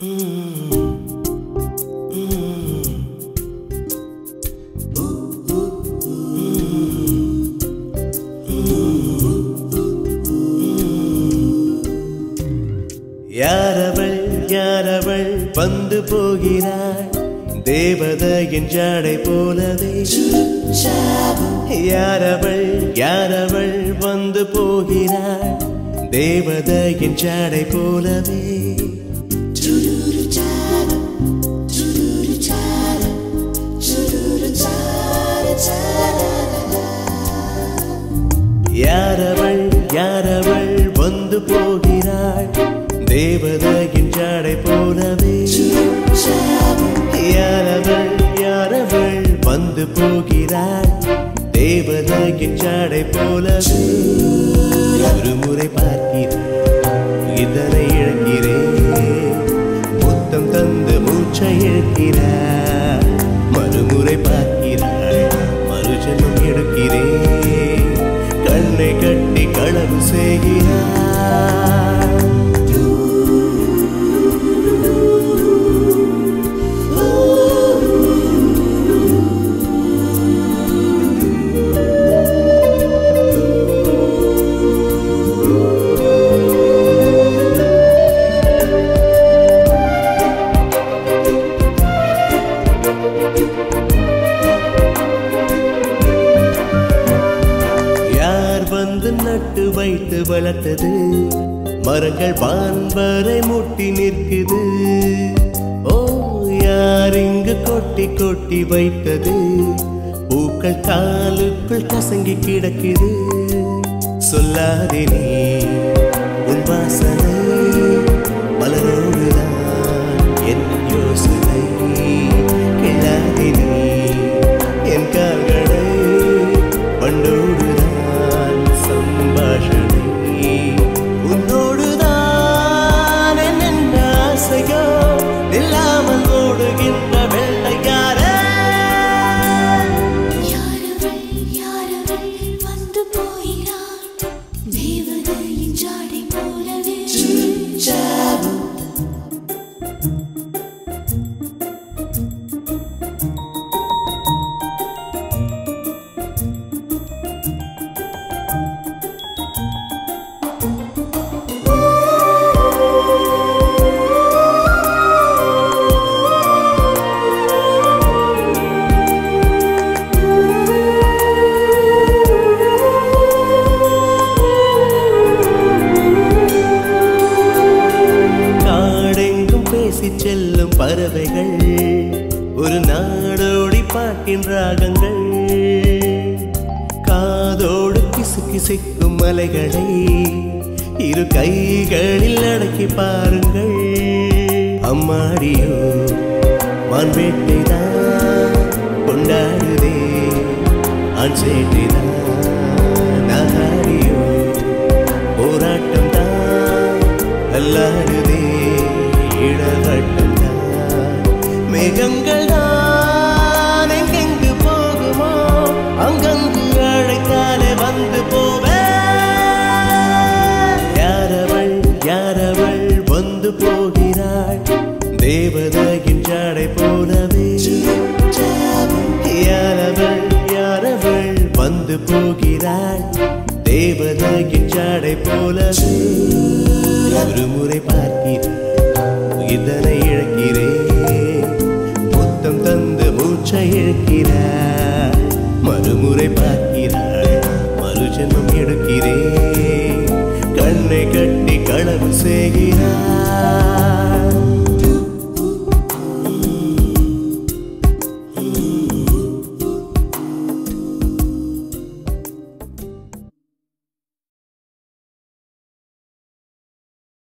யாரவள் யாரவள் வந்து போகிறாள் தேவதையின் ஜாடை போலவே. யாரவள் யாரவள் வந்து போகிறாள் தேவதையின் ஜாடை போலவே. வந்து போகிறாள் தேவதையின் ஜாடை போலவே. யாரவள் யாரவள் வந்து போகிறாள் தேவதையின் ஜாடை போலவே. ஒரு முறை பார்க்கிறேன் இதனை இழக்கிறேன். முத்தம் தந்து மூச்சை இழக்கிறார். மறுமுறை பார்க்கிறாள் மறுஜனம் எடுக்கிறேன். கண்ணை கட்டி களவு செய்கிறார் வைத்து வளர்த்தது. மரங்கள் பான்பரை முட்டி நிற்குது. ஓ யார் இங்கு கொட்டி கொட்டி வைத்தது? பூக்கள் காலுக்குள் கசங்கி கிடக்குது. சொல்லாதே நீ. பறவைகள் ஒரு நாடோடி பார்க்கின்ற ராகங்கள். காதோடு கிசு கிசைக்கும் மலைகளை இரு கைகளில் அடக்கி பாருங்கள். அம்மாடியோ மான்பேட்டை தான் கொண்டாடுதே. ஆண் தான் நாகாடியோ போராட்டம் தான் அல்லாடுதே. போகிறாள் தேவதையின் ஜாடை போலவே. யாரவள் யாரவள் வந்து போகிறாள். தேவதையின் ஜாடை போலவே. ஒரு முறை பார்க்கிறேன் இதனை இழக்கிறேன். மொத்தம் தந்து மூச்சை இழக்கிறார் மறுமுறை பார்க்கிறாள் மறுஜன்மம் எடுக்கிறேன். கண்ணை கட்டி களவு செய்கிறார்